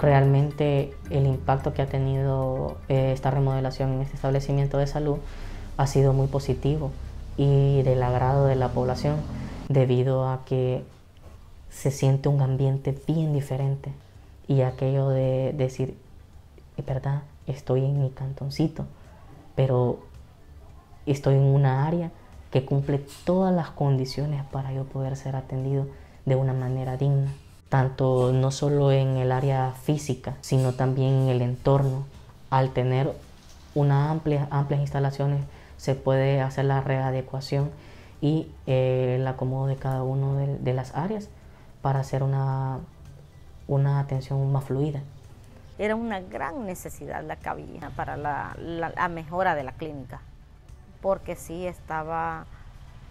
Realmente el impacto que ha tenido eh, esta remodelación en este establecimiento de salud ha sido muy positivo y del agrado de la población debido a que se siente un ambiente bien diferente y aquello de decir, es verdad, estoy en mi cantoncito, pero estoy en una área que cumple todas las condiciones para yo poder ser atendido de una manera digna, tanto no solo en el área física, sino también en el entorno. Al tener una amplia, amplias instalaciones se puede hacer la readecuación y eh, el acomodo de cada una de, las áreas para hacer una, una atención más fluida. Era una gran necesidad la cabina para la, la mejora de la clínica porque sí estaba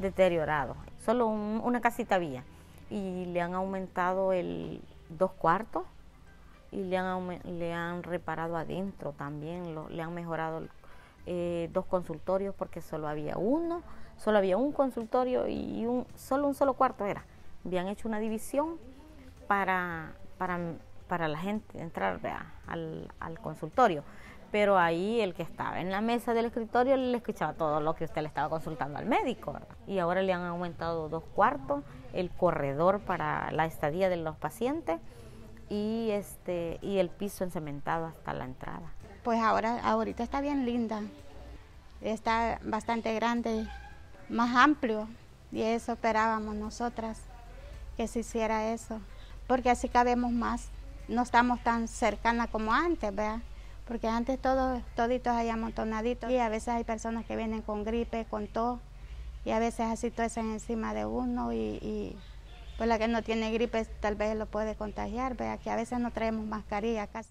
deteriorado. Solo una casita había y le han aumentado el dos cuartos y le han, le han reparado adentro también, le han mejorado eh, dos consultorios porque solo había uno, solo había un consultorio y un, solo un solo cuarto era. Habían hecho una división para, para, para la gente entrar al, al consultorio pero ahí el que estaba en la mesa del escritorio le escuchaba todo lo que usted le estaba consultando al médico. Y ahora le han aumentado dos cuartos, el corredor para la estadía de los pacientes y este y el piso encementado hasta la entrada. Pues ahora ahorita está bien linda. Está bastante grande, más amplio y eso esperábamos nosotras que se hiciera eso, porque así cabemos más. No estamos tan cercanas como antes, ¿verdad? Porque antes todos, toditos hay amontonaditos y a veces hay personas que vienen con gripe, con tos y a veces así tosen encima de uno y, y pues la que no tiene gripe tal vez lo puede contagiar, vea que a veces no traemos mascarilla casi.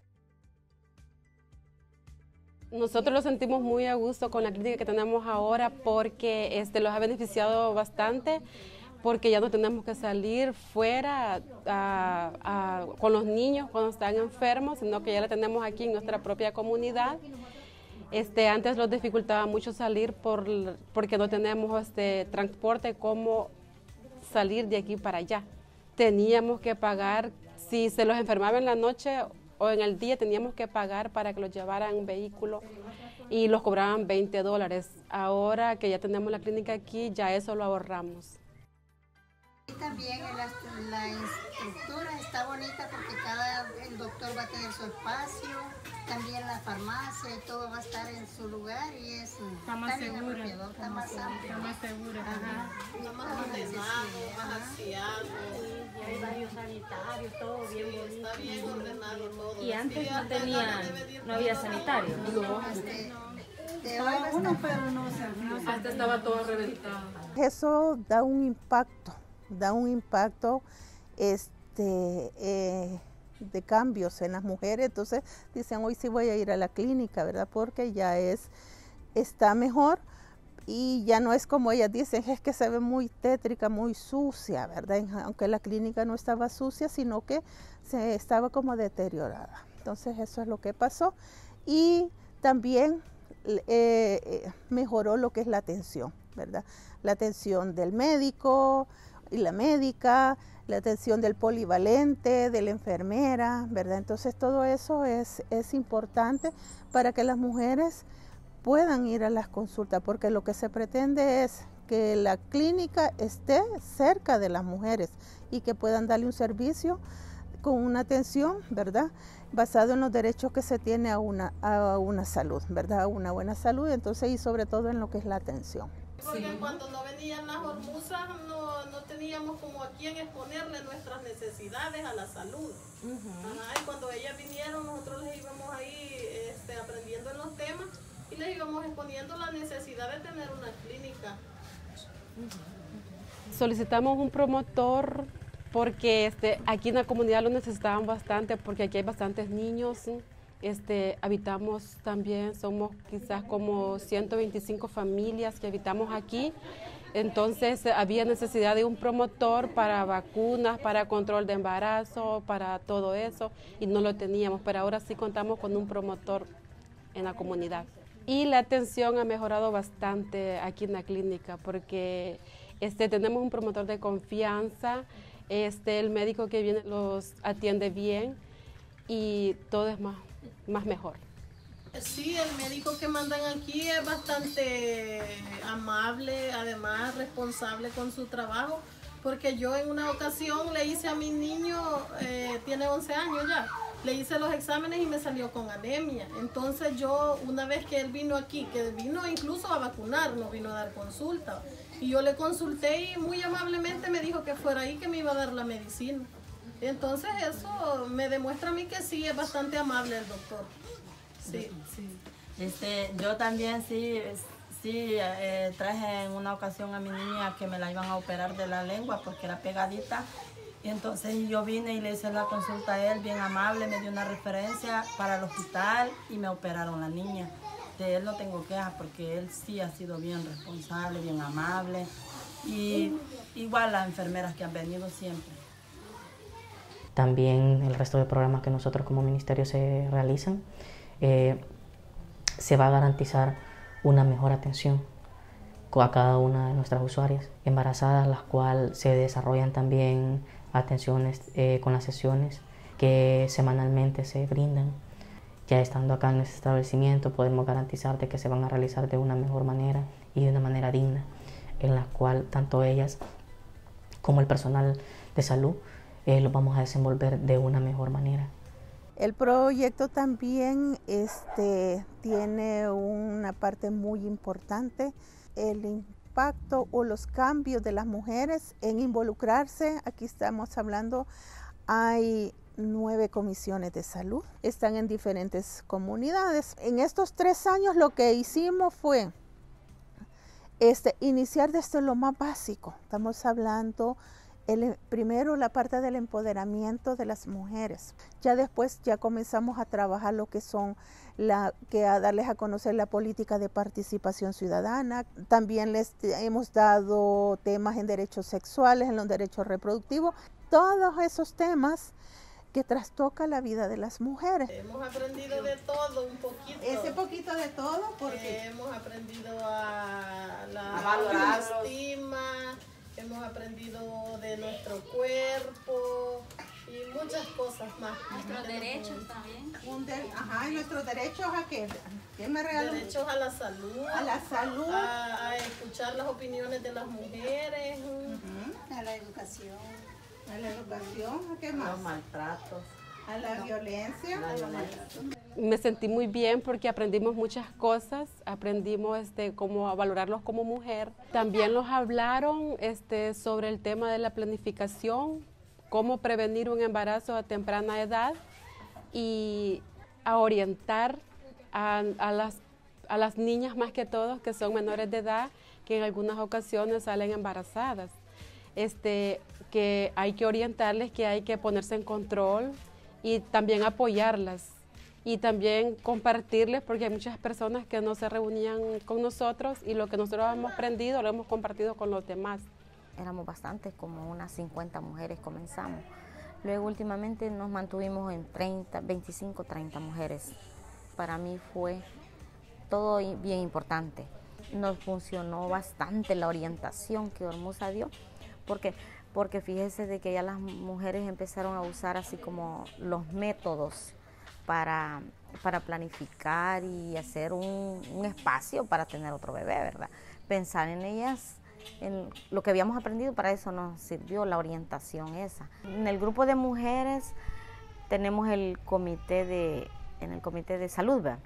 Nosotros lo sentimos muy a gusto con la clínica que tenemos ahora porque este, los ha beneficiado bastante porque ya no tenemos que salir fuera con los niños cuando están enfermos, sino que ya la tenemos aquí en nuestra propia comunidad. Este, antes los dificultaba mucho salir por, porque no tenemos este, transporte como salir de aquí para allá. Teníamos que pagar, si se los enfermaba en la noche o en el día, teníamos que pagar para que los llevaran en vehículo y los cobraban 20 dólares. Ahora que ya tenemos la clínica aquí, ya eso lo ahorramos. También la, estructura está bonita porque cada el doctor va a tener su espacio, también la farmacia y todo va a estar en su lugar y es está más segura, está, más amplio. Está más segura. Está más ordenado, más aseado. Y hay varios sanitarios, todo bien sí, Está bien ordenado todo. Y antes no tenían, no había sanitario. Este, estaba uno, pero no, no, Antes estaba todo reventado. Eso da un impacto da un impacto este, eh, de cambios en las mujeres. Entonces dicen, hoy sí voy a ir a la clínica, ¿verdad? Porque ya es, está mejor y ya no es como ellas dicen, es que se ve muy tétrica, muy sucia, ¿verdad? Aunque la clínica no estaba sucia, sino que se estaba como deteriorada. Entonces eso es lo que pasó. Y también eh, eh, mejoró lo que es la atención, ¿verdad? La atención del médico, y la médica, la atención del polivalente, de la enfermera, ¿verdad? Entonces todo eso es, es importante para que las mujeres puedan ir a las consultas, porque lo que se pretende es que la clínica esté cerca de las mujeres y que puedan darle un servicio con una atención, ¿verdad? Basado en los derechos que se tiene a una, a una salud, ¿verdad? A una buena salud, entonces y sobre todo en lo que es la atención. Porque cuando no venían las hormusas no, no, teníamos como a quién exponerle nuestras necesidades a la salud. y cuando ellas vinieron nosotros les íbamos ahí este, aprendiendo en los temas y les íbamos exponiendo la necesidad de tener una clínica. Solicitamos un promotor porque este, aquí en la comunidad lo necesitaban bastante porque aquí hay bastantes niños. Este, habitamos también, somos quizás como 125 familias que habitamos aquí. Entonces había necesidad de un promotor para vacunas, para control de embarazo, para todo eso, y no lo teníamos, pero ahora sí contamos con un promotor en la comunidad. Y la atención ha mejorado bastante aquí en la clínica porque este, tenemos un promotor de confianza, este, el médico que viene los atiende bien y todo es más, más mejor. Sí, el médico que mandan aquí es bastante amable, además responsable con su trabajo, porque yo en una ocasión le hice a mi niño, eh, tiene 11 años ya, le hice los exámenes y me salió con anemia. Entonces yo, una vez que él vino aquí, que vino incluso a vacunar, no vino a dar consulta, y yo le consulté y muy amablemente me dijo que fuera ahí que me iba a dar la medicina. Entonces eso me demuestra a mí que sí es bastante amable el doctor. Sí, sí. Este, yo también sí, sí eh, traje en una ocasión a mi niña que me la iban a operar de la lengua porque era pegadita. Y entonces yo vine y le hice la consulta a él, bien amable, me dio una referencia para el hospital y me operaron la niña. De él no tengo quejas porque él sí ha sido bien responsable, bien amable. Y igual las enfermeras que han venido siempre. También el resto de programas que nosotros como ministerio se realizan, eh, se va a garantizar una mejor atención a cada una de nuestras usuarias embarazadas, las cuales se desarrollan también atenciones eh, con las sesiones que semanalmente se brindan. Ya estando acá en este establecimiento podemos garantizar de que se van a realizar de una mejor manera y de una manera digna, en la cual tanto ellas como el personal de salud eh, lo vamos a desenvolver de una mejor manera. El proyecto también este, tiene una parte muy importante, el impacto o los cambios de las mujeres en involucrarse. Aquí estamos hablando, hay nueve comisiones de salud, están en diferentes comunidades. En estos tres años lo que hicimos fue este, iniciar desde lo más básico. Estamos hablando primero la parte del empoderamiento de las mujeres. Ya después ya comenzamos a trabajar lo que son la que a darles a conocer la política de participación ciudadana. También les hemos dado temas en derechos sexuales, en los derechos reproductivos, todos esos temas que trastoca la vida de las mujeres. Hemos aprendido de todo un poquito. Ese poquito de todo porque hemos aprendido a la a autoestima, hemos aprendido de nuestro cuerpo y muchas cosas más. Nuestros derechos también. ajá, ¿y nuestros derechos a qué? ¿Qué me regaló? Derechos a la salud. A la salud. A, escuchar las opiniones de las mujeres. A la educación. A la educación, ¿a qué más? Los maltratos. A la violencia. Me sentí muy bien porque aprendimos muchas cosas, aprendimos este, cómo valorarlos como mujer. También nos hablaron este, sobre el tema de la planificación, cómo prevenir un embarazo a temprana edad y a orientar a, las, a las niñas más que todos que son menores de edad, que en algunas ocasiones salen embarazadas. Este, que hay que orientarles, que hay que ponerse en control, y también apoyarlas y también compartirles porque hay muchas personas que no se reunían con nosotros y lo que nosotros hemos aprendido lo hemos compartido con los demás. Éramos bastantes, como unas 50 mujeres comenzamos. Luego últimamente nos mantuvimos en 30, 25, 30 mujeres. Para mí fue todo bien importante. Nos funcionó bastante la orientación que Hormuza dio, porque porque fíjese de que ya las mujeres empezaron a usar así como los métodos para, para planificar y hacer un, espacio para tener otro bebé, ¿verdad? Pensar en ellas, en lo que habíamos aprendido, para eso nos sirvió la orientación esa. En el grupo de mujeres tenemos el comité de, en el comité de salud, ¿verdad?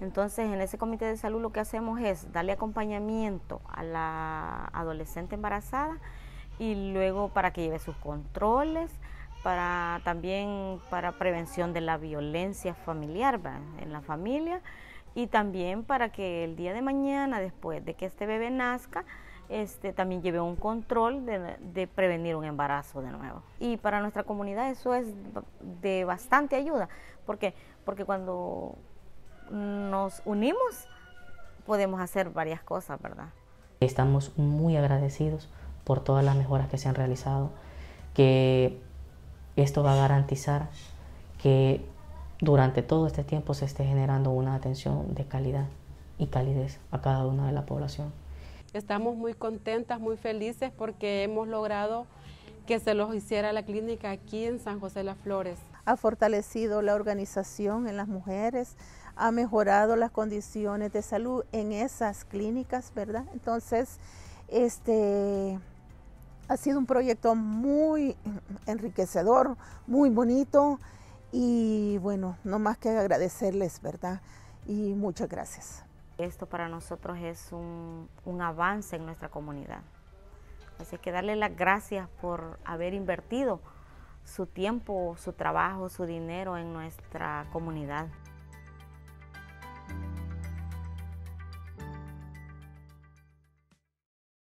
Entonces, en ese comité de salud lo que hacemos es darle acompañamiento a la adolescente embarazada y luego para que lleve sus controles, para también para prevención de la violencia familiar en la familia y también para que el día de mañana, después de que este bebé nazca, este, también lleve un control de, prevenir un embarazo de nuevo. Y para nuestra comunidad eso es de bastante ayuda, porque, porque cuando nos unimos podemos hacer varias cosas, ¿verdad? Estamos muy agradecidos por todas las mejoras que se han realizado, que esto va a garantizar que durante todo este tiempo se esté generando una atención de calidad y calidez a cada una de la población. Estamos muy contentas, muy felices porque hemos logrado que se los hiciera la clínica aquí en San José de las Flores. ha fortalecido la organización en las mujeres, ha mejorado las condiciones de salud en esas clínicas, ¿verdad? Entonces, este ha sido un proyecto muy enriquecedor, muy bonito y bueno, no más que agradecerles, ¿verdad? Y muchas gracias. Esto para nosotros es un, avance en nuestra comunidad. Así que darle las gracias por haber invertido su tiempo, su trabajo, su dinero en nuestra comunidad.